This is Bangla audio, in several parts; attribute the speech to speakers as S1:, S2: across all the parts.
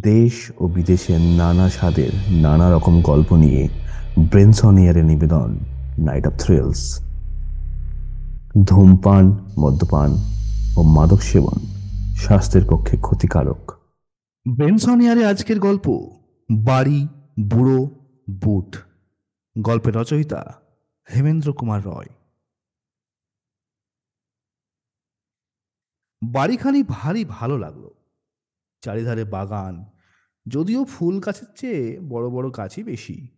S1: দেশ ও বিদেশের নানা স্বাদের নানা রকম গল্প নিয়ে ব্রেনসনিয়ারের নিবেদন নাইট অফ থ্রিলস ধূমপান, মদ্যপান ও মাদক সেবন স্বাস্থ্যের পক্ষে ক্ষতিকারক।
S2: ব্রেনসনিয়ারে আজকের গল্প, বাড়ি, বুড়ো, বুট। গল্পের রচয়িতা হেমেন্দ্র কুমার রয়। বাড়িখানি ভারী ভালো লাগল। চারিধারে বাগান। যদিও ফুল গাছের চেয়ে বড় বড় গাছই বেশি।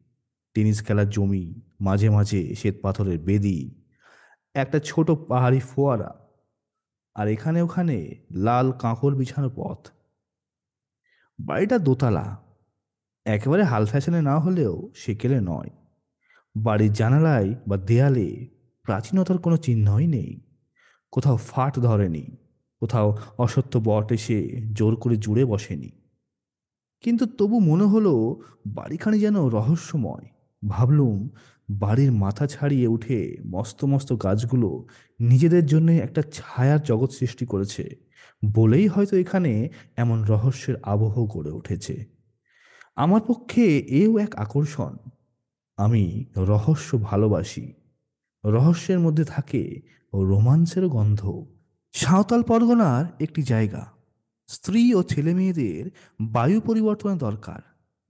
S2: টেনিস খেলার জমি, মাঝে মাঝে শ্বেত পাথরের বেদি, একটা ছোট পাহাড়ি ফোয়ারা, আর এখানে ওখানে লাল কাঁকর বিছানো পথ। বাড়িটা দোতলা। একেবারে হাল ফ্যাশনে না হলেও সেকেলে নয়। বাড়ির জানালায় বা দেয়ালে প্রাচীনতার কোনো চিহ্নই নেই। কোথাও ফাট ধরেনি। কোথাও অসত্য বট এসে জোর করে জুড়ে বসেনি। কিন্তু তবু মনে হলো বাড়িখানি যেন রহস্যময়। ভাবলুম বাড়ির মাথা ছাড়িয়ে উঠে মস্ত মস্ত গাছগুলো নিজেদের জন্য একটা ছায়ার জগৎ সৃষ্টি করেছে, বলেই হয়তো এখানে এমন রহস্যের আবহ গড়ে উঠেছে। আমার পক্ষে এও এক আকর্ষণ, আমি রহস্য ভালোবাসি। রহস্যের মধ্যে থাকে রোমান্সেরও গন্ধ। সাঁওতাল পরগনার একটি জায়গা। স্ত্রী ও ছেলে মেয়েদের বায়ু পরিবর্তনের দরকার।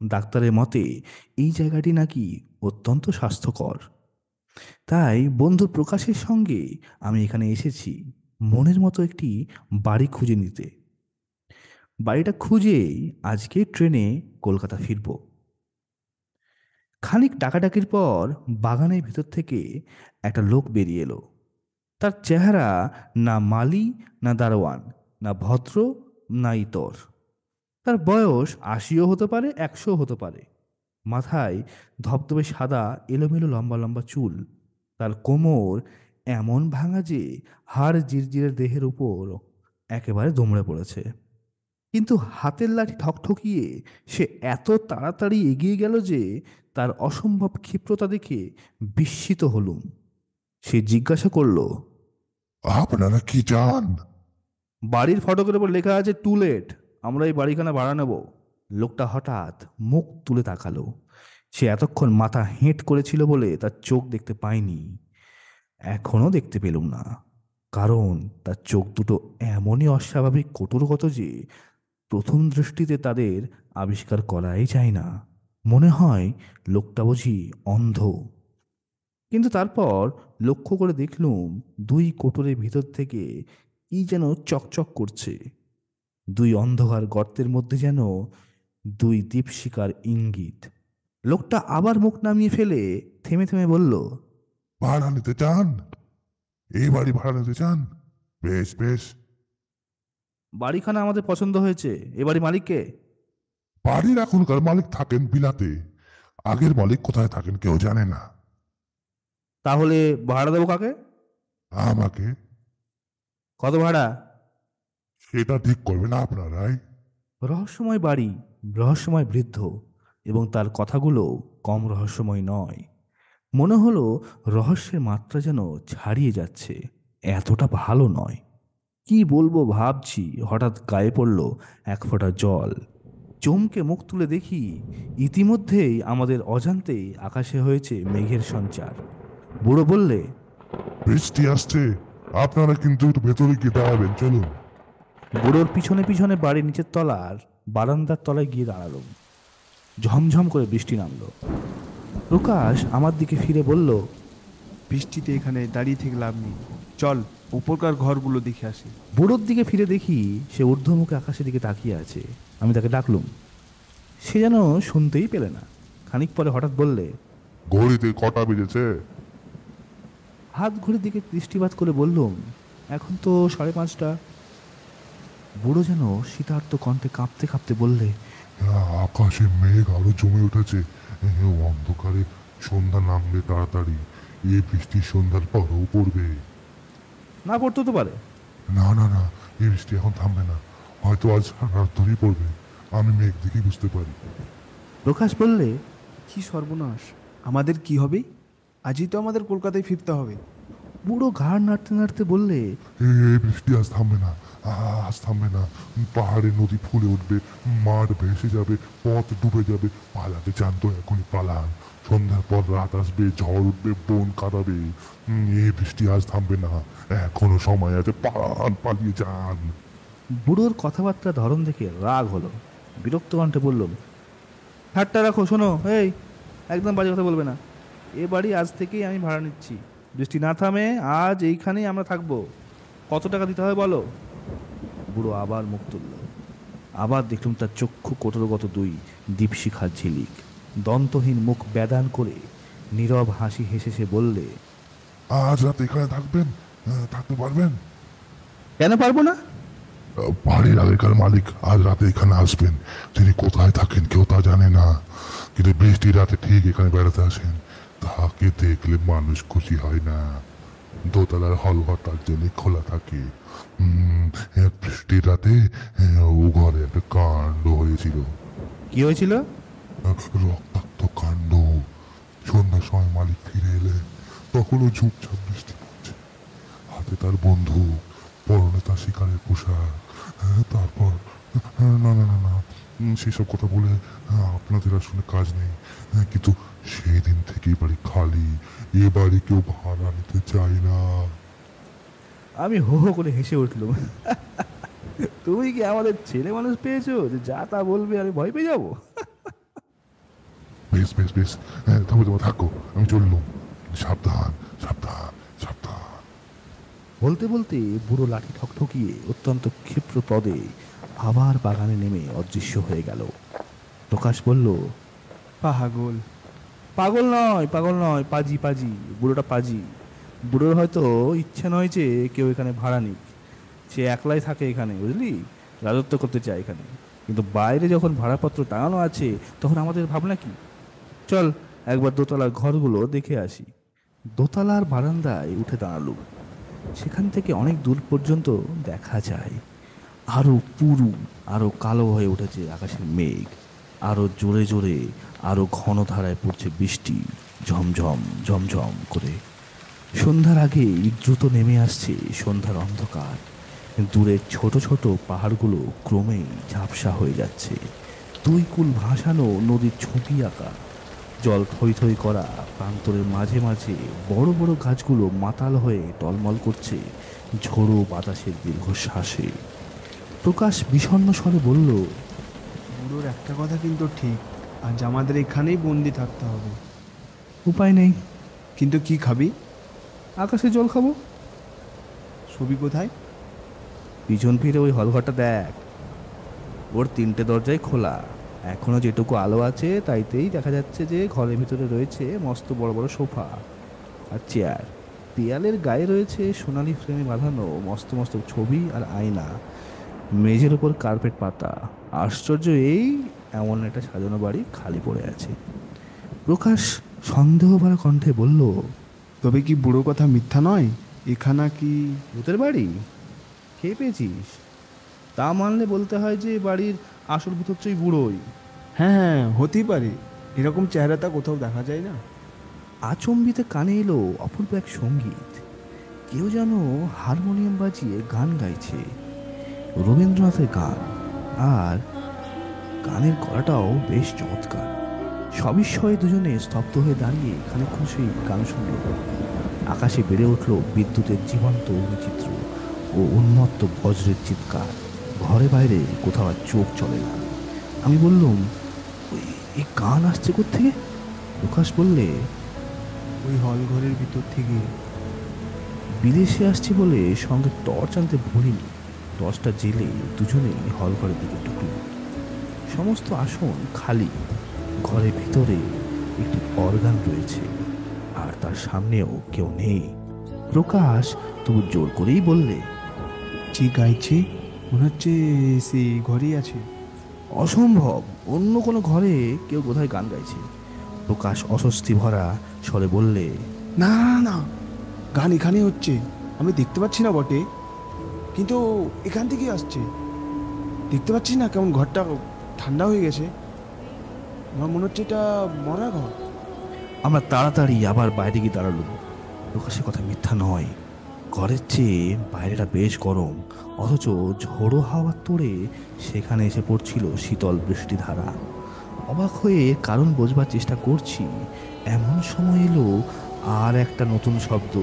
S2: ডাক্তারের মতে, এই জায়গাটি নাকি অত্যন্ত স্বাস্থ্যকর। তাই বন্ধু প্রকাশের সঙ্গে আমি এখানে এসেছি মনের মতো একটি বাড়ি খুঁজে নিতে। বাড়িটা খুঁজেই আজকে ট্রেনে কলকাতা ফিরব। খানিক ডাকাডাকির পর বাগানের ভেতর থেকে একটা লোক বেরিয়ে এলো। তার চেহারা না মালি, না দারোয়ান, না ভদ্র, না ইতর। তার বয়স আশিও হতে পারে একশো হতে পারে। মাথায় ধবধবে সাদা, এলোমেলো লম্বা লম্বা চুল। তার কোমর এমন ভাঙা যে হাড় জিরজিরের দেহের উপর একেবারে দমড়ে পড়েছে। কিন্তু হাতের লাঠি ঠকঠকিয়ে সে এত তাড়াতাড়ি এগিয়ে গেল যে তার অসম্ভব ক্ষিপ্রতা দেখে বিস্মিত হলুম। সে জিজ্ঞাসা করল
S3: আপনারা কি চান?
S2: বাড়ির ফটকের উপর লেখা আছে, টু লেট, আমরা এই বাড়িখানা ভাড়া নেব। লোকটা হঠাৎ মুখ তুলে তাকালো। সে এতক্ষণ মাথা হেঁট করেছিল বলে তার চোখ দেখতে পায়নি। এখনও দেখতে পেলুম না, কারণ তার চোখ দুটো এমনই অস্বাভাবিক কঠোরগত যে প্রথম দৃষ্টিতে তাদের আবিষ্কার করাই যায় না। মনে হয় লোকটা বুঝি অন্ধ। কিন্তু তারপর লক্ষ্য করে দেখলুম দুই কোটরের ভিতর থেকে কি যেন চকচক করছে। দুই অন্ধকার গর্তের মধ্যে যেন দুই দীপশিকার ইঙ্গিত। লোকটা আবার মুখ নামিয়ে ফেলে থেমে থেমে বলল
S3: ভাড়া নিতে চান? এই বাড়ি ভাড়া নিতে চান? বেশ বেশ।
S2: বাড়িখানা আমাদের পছন্দ হয়েছে। এ বাড়ি মালিককে?
S3: বাড়ির এখনকার মালিক থাকেন বিলাতে। আগের মালিক কোথায় থাকেন কেউ জানে না।
S2: তাহলে ভাড়া দেবো কাকে?
S3: আমাকে।
S2: কত ভাড়া?
S3: সেটা ঠিক করবেন আপনারাই
S2: রহস্যময় বাড়ি রহস্যময় বৃদ্ধ এবং তার কথাগুলো কম রহস্যময় নয়। মনে হলো রহস্যের মাত্রা যেন ছাড়িয়ে যাচ্ছে এতটা ভালো নয়। কি বলব ভাবছি হঠাৎ গায়ে পড়ল এক ফোঁটা জল। চমকে মুখ তুলে দেখি ইতিমধ্যেই আমাদের অজান্তেই আকাশে হয়েছে মেঘের সঞ্চার। বুড়ো বললে
S3: বৃষ্টি আসছে আপনারা কিন্তু একটু ভেতরে গিয়ে দাঁড়াবেন চলুন।
S2: বুড়োর পিছনে পিছনে বাড়ির নিচের তলার বারান্দার তলায় গিয়ে দাঁড়ালুম ঝমঝম করে বৃষ্টি নামলো। প্রকাশ আমার দিকে ফিরে বলল
S4: বৃষ্টিতে এখানে দাঁড়িয়ে থেকে লাভ নেই। চল উপরকার ঘরগুলো দেখে আসি।
S2: বুড়োর দিকে ফিরে দেখি সে ঊর্ধ্বমুখে আকাশের দিকে তাকিয়ে আছে। আমি তাকে ডাকলুম। সে যেন শুনতেই পেলে না। খানিক পরে হঠাৎ বললে
S3: ঘড়িতে কটা বেজেছে?
S2: হাত ঘড়ির দিকে দৃষ্টিপাত করে বললুম এখন তো সাড়ে পাঁচটা। বুড়ো যেন শীতার্থ কণ্ঠে কাঁপতে কাঁপতে বললে
S3: হ্যাঁ, আকাশে মেঘ আরও জমে উঠেছে। অন্ধকারে সন্ধ্যা নামবে তাড়াতাড়ি। এ বৃষ্টি সন্ধ্যার পরও পড়বে।
S2: না পড়তে তো পারে?
S3: না না না এই বৃষ্টি এখন থামবে না। হয়তো আজ রাত ধরেই পড়বে। আমি মেঘ দেখে বুঝতে পারি।
S2: প্রকাশ বললে
S4: কি সর্বনাশ! আমাদের কি হবে? আজই তো আমাদের কলকাতায় ফিরতে হবে।
S2: বুড়ো ঘাড় নাড়তে নাড়তে বললে
S3: বৃষ্টি আজ থামবে না আজ থামবে না। পাহাড়ে নদী ফুলে উঠবে মাঠ ভেসে যাবে পথ ডুবে যাবে পালাতে চান তো এখনই পালান। সন্ধ্যার পর রাত আসবে ঝড় উঠবে বন কাঁদাবে এ বৃষ্টি আজ থামবে না এখনও সময় আছে পালান পালিয়ে যান।
S2: বুড়োর কথাবার্তা ধরন দেখে রাগ হলো। বিরক্ত কণ্ঠে বলল ঠাট্টা রাখো শোনো এই একদম বাজে কথা বলবে না। এ বাড়ি আজ থেকেই আমি ভাড়া নিচ্ছি। বৃষ্টি না থামে আজ এইখানেই আমরা থাকব। কত টাকা দিতে হবে বলো? বুড়ো আবার মুখ তুলল। আবার দেখলুম তার চক্ষু কোটরগত দুই দীপশিখার ঝিলিক। দন্তহীন মুখ ব্যাদান করে নীরব হাসি হেসে সে বললে
S3: আজ রাত এখানে থাকবেন? থাকতে পারবেন?
S2: কেন পারব না?
S3: বাড়ির আগেকার মালিক আজ রাতে এখানে আসবেন। তিনি কোথায় থাকেন কেউ তা জানে না। কিন্তু বৃষ্টির রাতে ঠিক এখানে বেড়াতে আসেন। তাকে দেখলে মানুষ খুশি হয় না। দোতলার হল তার জন্য খোলা থাকে। বৃষ্টির রাতে ও ঘরে একটা কাণ্ড হয়েছিল।
S2: কি হয়েছিল?
S3: রক্তাক্ত কাণ্ড। সন্ধ্যার সময় মালিক ফিরে এলেন তখনও ঝুপঝাপ বৃষ্টি পড়ছে। হাতে তার বন্ধু পরনে তার শিকারের পোশাক। তারপর না না না না সেসব কথা বলে হ্যাঁ, আপনাদের আসলে কাজ নেই। হ্যাঁ, কিন্তু সেই দিন থেকেই বাড়ি খালি। এ বাড়ি কেউ ভাড়া নিতে চায় না।
S2: আমি হো হো করে হেসে উঠলাম। তুমি কি আমাদের ছেলে মানুষ পেয়েছ যে যা তা বলবে আমি ভয় পেয়ে যাব?
S3: বেশ বেশ বেশ। হ্যাঁ তবে তোমার থাকো। আমি চললুম। সাবধান সাবধান সাবধান।
S2: বলতে বলতে বুড়ো লাঠি ঠকঠকিয়ে অত্যন্ত ক্ষিপ্র পদে আবার বাগানে নেমে অদৃশ্য হয়ে গেল। প্রকাশ বলল
S4: পাহাগোল
S2: পাগল নয় পাগল নয়, পাজি পাজি, বুড়োটা পাজি। বুড়োর হয়তো ইচ্ছে নয় যে কেউ এখানে ভাড়া নিক। সে একলাই থাকে এখানে, বুঝলি? রাজত্ব করতে চায় এখানে। কিন্তু বাইরে যখন ভাড়াপত্র টাঙানো আছে, তখন আমাদের ভাবনা কি? চল, একবার দোতলার ঘরগুলো দেখে আসি। দোতলার বারান্দায় উঠে দাঁড়ালুম। সেখান থেকে অনেক দূর পর্যন্ত দেখা যায়। আরও পুরু আরও কালো হয়ে উঠেছে আকাশের মেঘ। আরও জোরে জোরে আরও ঘন ধারায় পড়ছে বৃষ্টি, ঝমঝম ঝমঝম করে। সন্ধ্যার আগে দ্রুত নেমে আসছে সন্ধ্যার অন্ধকার। দূরের ছোট ছোট পাহাড়গুলো ক্রমেই ঝাপসা হয়ে যাচ্ছে। দুই কুল ভাসানো নদীর ছবি আঁকা। জল থই থই করা প্রান্তরের মাঝে মাঝে বড় বড় গাছগুলো মাতাল হয়ে টলমল করছে ঝোড়ো বাতাসের দীর্ঘশ্বাসে। প্রকাশ বিষণ্ণ স্বরে বলল
S4: বুড়োর একটা কথা কিন্তু ঠিক। আজ আমাদের এখানেই বন্দি থাকতে হবে।
S2: উপায় নেই।
S4: কিন্তু কি খাবি?
S2: আকাশে জল খাব।
S4: ছবি কোথায়?
S2: পিছন ফিরে ওই হলঘরটা দেখ। ওর তিনটে দরজাই খোলা। এখনও যেটুকু আলো আছে তাইতেই দেখা যাচ্ছে যে ঘরের ভিতরে রয়েছে মস্ত বড় বড় সোফা আর চেয়ার। দেয়ালের গায়ে রয়েছে সোনালি ফ্রেমে বাঁধানো মস্ত মস্ত ছবি আর আয়না। মেঝের ওপর কার্পেট পাতা। আশ্চর্য এই এমন একটা সাজানো বাড়ি খালি পড়ে আছে। প্রকাশ সন্দেহ ভরা কণ্ঠে বলল
S4: তবে কি বুড়ো কথা মিথ্যা নয়? এখানা কি
S2: ভূতের বাড়ি? খেয়ে পেয়েছিস? তা মানলে বলতে হয় যে বাড়ির আসল ভূত হচ্ছে বুড়োই।
S4: হ্যাঁ হ্যাঁ হতেই পারে। এরকম চেহারাটা কোথাও দেখা যায় না।
S2: আচম্বিতে কানে এলো অপূর্ব এক সংগীত। কেউ যেন হারমোনিয়াম বাজিয়ে গান গাইছে। রবীন্দ্রনাথের গান। আর গানের গলাটাও বেশ চমৎকার। সবিস্ময়ে দুজনে স্তব্ধ হয়ে দাঁড়িয়ে খানিক্ষণ সেই গান শুনল। আকাশে বেড়ে উঠল বিদ্যুতের জীবন্ত অগ্নিচিত্র ও উন্মত্ত বজ্রের চিৎকার। ঘরে বাইরে কোথাও আর চোখ চলে না। আমি বললুম, "ওই, এই গান আসছে থেকে প্রকাশ বললে,
S4: ওই হল ঘরের ভিতর থেকে।
S2: বিদেশে আসছি বলে সঙ্গে টর্চ আনতে ভুলিনি। টর্চটা জেলে দুজনেই হল ঘরের দিকে ঢুকল। সমস্ত আসন খালি। ঘরের ভিতরে একটি অর্গান রয়েছে আর তার সামনেও কেউ নেই। প্রকাশ তবু জোর করেই বললে
S4: যে গাইছে মনে হচ্ছে সে ঘরেই আছে।
S2: অসম্ভব! অন্য কোনো ঘরে কেউ কোথায় গান গাইছে। প্রকাশ অস্বস্তি ভরা স্বরে বললে
S4: না না না গান এখানে হচ্ছে। আমি দেখতে পাচ্ছি না বটে। কিন্তু এখান থেকেই আসছে। দেখতে পাচ্ছি না কেমন ঘরটা ঠান্ডা হয়ে গেছে? আমার মনে হচ্ছে এটা মরা ঘর।
S2: আমরা তাড়াতাড়ি আবার বাইরে গিয়ে দাঁড়ালুম। প্রকাশের কথা মিথ্যা নয়। ঘরের চেয়ে বাইরেটা বেশ গরম। অথচ ঝোড়ো হাওয়ার তোড়ে সেখানে এসে পড়ছিল শীতল বৃষ্টিধারা অবাক হয়ে কারণ বোঝবার চেষ্টা করছি, এমন সময় এলো আর একটা নতুন শব্দ।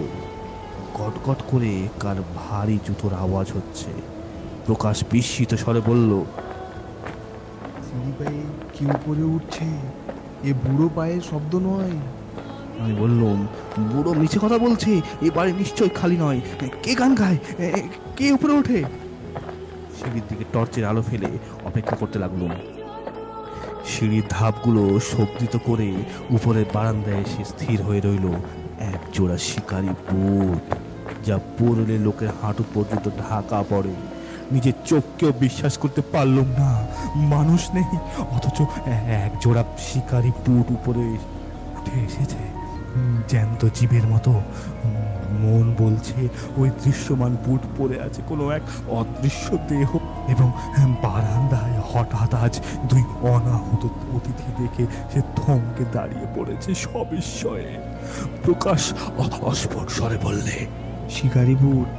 S2: কটকট করে কার ভারী জুতোর আওয়াজ হচ্ছে। প্রকাশ বিস্মিত স্বরে বলল
S4: সিঁড়ি পায়ে কি উপরে উঠছে। এ বুড়ো পায়ের শব্দ নয়।
S2: আমি বললাম বুড়ো মিছে কথা বলছে এ বাড়ি নিশ্চয়ই খালি নয়। কে গান গায়? কে উপরে ওঠে? সিঁড়ির দিকে টর্চের আলো ফেলে অপেক্ষা করতে লাগলাম। সিঁড়ির ধাপগুলো শব্দিত করে উপরের বারান্দায় এসে স্থির হয়ে রইল এক জোড়া শিকারি বুট। যা পড়লে লোকের হাঁটু পর্যন্ত ঢাকা পড়ে। নিজের চোখকেও বিশ্বাস করতে পারলুম না। মানুষ নেই, অথচ এক জোড়া শিকারি বুট উপরে উঠে এসেছে। জ্যান্ত জীবের মতো। মন বলছে ওই দৃশ্যমান বুট পরে আছে কোনো এক অদৃশ্য দেহ। এবং বারান্দায় হঠাৎ আজ দুই অনাহত অতিথি দেখে সে থমকে দাঁড়িয়ে পড়েছে সবিস্ময়ে। প্রকাশ অস্ফুট স্বরে বললে
S4: শিকারি বুট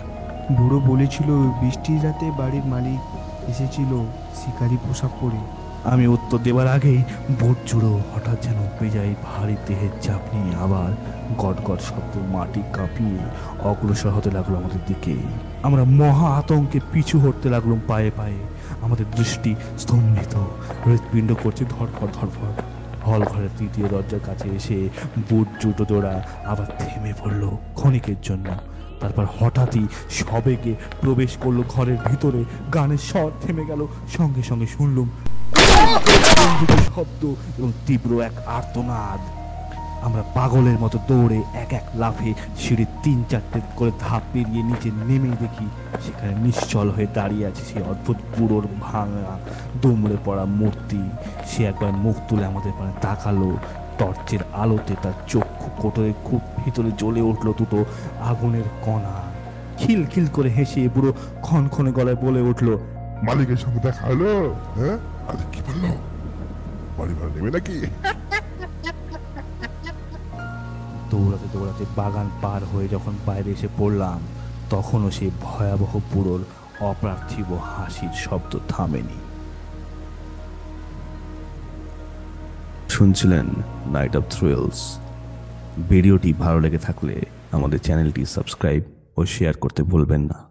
S4: বুড়ো বলেছিল বৃষ্টির রাতে বাড়ির মালিক এসেছিল, শিকারি পোশাক পরে।
S2: আমি উত্তর দেবার আগেই বুট জুড়ো হঠাৎ যেন বেজায় ভারী দেহের চাপ নিয়ে আবার গট গট শব্দ মাটি কাঁপিয়ে অগ্রসর হতে লাগল আমাদের দিকে। আমরা মহা আতঙ্কে পিছু হটতে লাগলাম পায়ে পায়ে। আমাদের দৃষ্টি স্তম্ভিত। হৃৎপিণ্ড করছে ধরফর ধরফর হল ঘরের তৃতীয় দরজার কাছে এসে বুট জুটো জোড়া আবার থেমে পড়ল ক্ষণিকের জন্য। তারপর হঠাৎই সবেগে প্রবেশ করল ঘরের ভিতরে। গানের স্বর থেমে গেল, সঙ্গে সঙ্গে শুনলুম। শব্দ এবং তীব্র এক আর্তনাদ। আমরা পাগলের মতো দৌড়ে এক এক লাফে সিঁড়ির তিন চারটে করে ধাপ পেরিয়ে নিচে নেমে দেখি, সেখানে নিশ্চল হয়ে দাঁড়িয়ে আছে সেই অদ্ভুত বুড়োর ভাঙা, দুমড়ে পড়া মূর্তি। সে একবার মুখ তুলে আমাদের পানে তাকালো, টর্চের আলোতে তার চক্ষু কোটরে খুব ভিতরে জ্বলে উঠল দুটো আগুনের কণা। খিল খিল করে হেসে বুড়ো ক্ষণক্ষণে গলায় বলে উঠল
S3: মালিকের সঙ্গে দেখা হলো? হ্যাঁ? আরে কি বলল? বাড়ি ভাড়া নেবে নাকি?
S2: দৌড়াতে দৌড়াতে বাগান পার হয়ে যখন বাইরে এসে পড়লাম তখনও সেই ভয়াবহ বুড়োর অপার্থিব হাসির শব্দ থামেনি।
S1: শুনছিলেন নাইট অফ থ্রিলস ভিডিওটি ভালো লেগে থাকলে আমাদের চ্যানেলটি সাবস্ক্রাইব ও শেয়ার করতে ভুলবেন না।